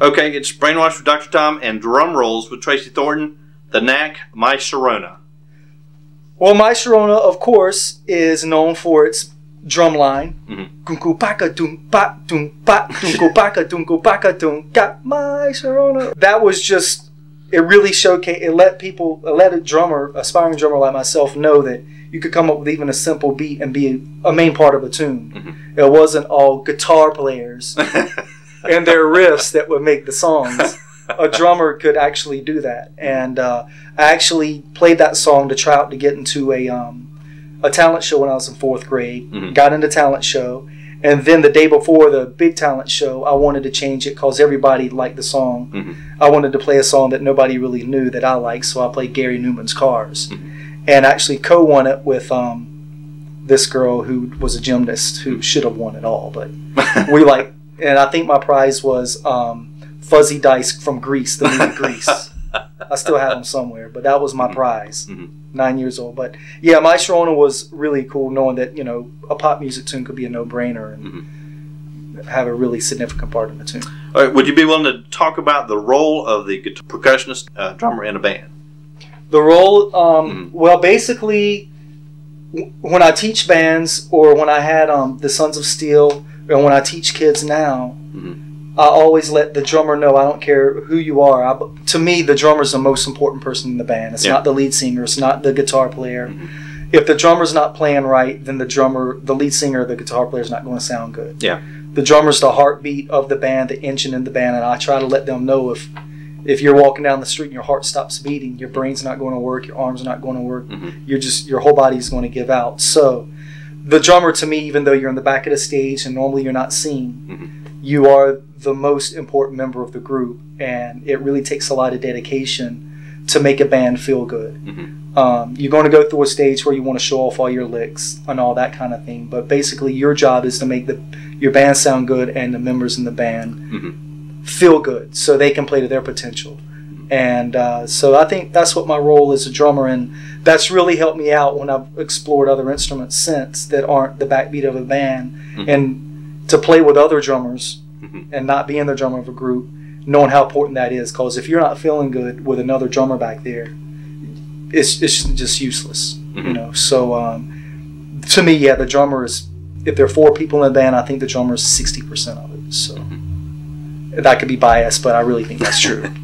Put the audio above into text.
Okay, it's Brainwash with Dr. Tom and Drum Rolls with Tracy Thornton, The Knack, My Sharona. Well, My Sharona, of course, is known for its drum line. Mhm. Kunku paka dum pa dum pa dunku paka dunku paka dum got my Sharona. That was just it really showcased it let people it let a drummer, aspiring drummer like myself know that you could come up with even a simple beat and be a main part of a tune. Mhm. It wasn't all guitar players and their riffs that would make the songs. A drummer could actually do that, and uh, I actually played that song to try out to get into a um, a talent show when I was in fourth grade. Mhm. Got into talent show, and then the day before the big talent show, I wanted to change it because everybody liked the song. Mhm. I wanted to play a song that nobody really knew that I liked, so I played Gary Numan's Cars, Mhm. and actually co-won it with um, this girl who was a gymnast who should have won it all, but we like, and I think my prize was um, Fuzzy Dice from Grease, the movie Grease. I still have them somewhere, but that was my Mhm. prize. Mhm. Nine years old, but yeah, my Sharona was really cool, knowing that you know a pop music tune could be a no-brainer and Mm-hmm. have a really significant part in the tune. All right, would you be willing to talk about the role of the guitar- percussionist uh, drummer in a band? The role, um, Mhm. well, basically, w- when I teach bands or when I had um, the Sons of Steel, and when I teach kids now, Mhm. I always let the drummer know I don't care who you are. I, to me, the drummer is the most important person in the band. It's Yeah. not the lead singer. It's not the guitar player. Mhm. If the drummer's not playing right, then the drummer, the lead singer, the guitar player is not going to sound good. Yeah. The drummer's the heartbeat of the band, the engine in the band, and I try to let them know if if you're walking down the street and your heart stops beating, your brain's not going to work, your arms are not going to work, Mhm. you're just your whole body's going to give out. So, the drummer to me, even though you're in the back of the stage and normally you're not seen, Mhm. you are the most important member of the group, and it really takes a lot of dedication to make a band feel good. Mhm. Um, you're going to go through a stage where you want to show off all your licks and all that kind of thing, but basically your job is to make the your band sound good and the members in the band Mhm. feel good so they can play to their potential. And uh, so I think that's what my role as a drummer, and that's really helped me out when I've explored other instruments since that aren't the backbeat of a band, Mhm. and to play with other drummers Mhm. and not being the drummer of a group, knowing how important that is. Because if you're not feeling good with another drummer back there, it's it's just useless, you Mhm. know. So um, to me, yeah, the drummer is. If there are four people in the band, I think the drummer is sixty percent of it. So Mhm. that could be biased, but I really think that's true.